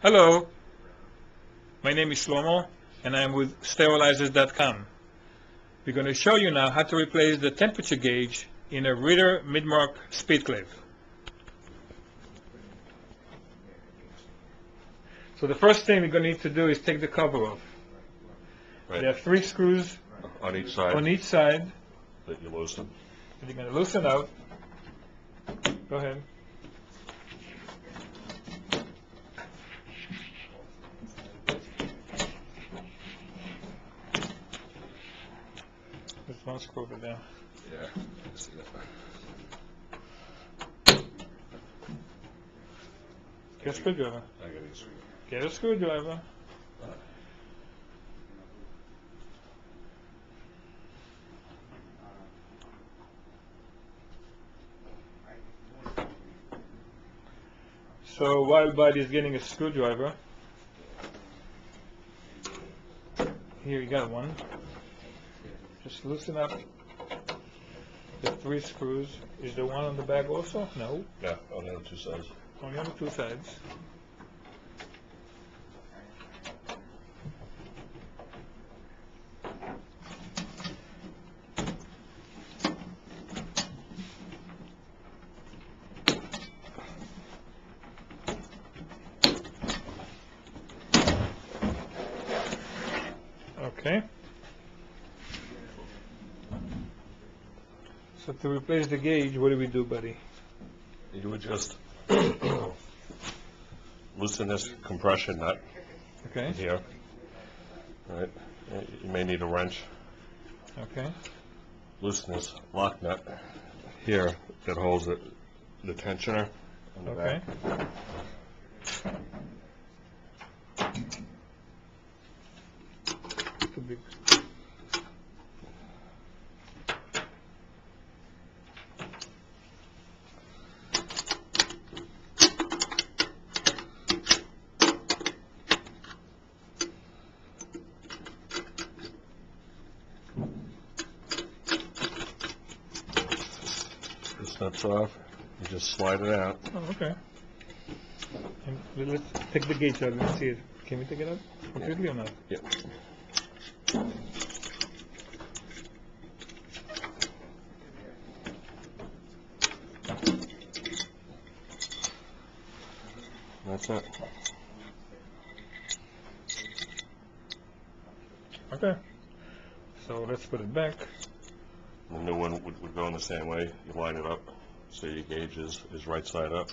Hello, my name is Shlomo, and I'm with Sterilizers.com. We're going to show you now how to replace the temperature gauge in a Ritter Midmark Speedclave. So the first thing we're going to need to do is take the cover off. Right. There are three screws on each side on each side that you loosen. that you're going to loosen out. Go ahead. There's one screw over there. Yeah. See that? Get a screwdriver. I got these. Get a screwdriver. So while Buddy is getting a screwdriver, here you got one. Just loosen up the three screws. Is there one on the back also? No, Yeah, on the other two sides. only on the two sides. Okay. So to replace the gauge, what do we do, buddy? You would just loosen this compression nut Okay, here. Right. You may need a wrench. okay, Loosen this lock nut here that holds the, the tensioner on the okay. back. This nut's off. You just slide it out. Oh, okay. And le- let's take the gauge out, let's see it. Can we take it out completely or not? Yep. That's it. Okay. So let's put it back. The new one would, would go in the same way. You line it up so your gauge is, is right side up.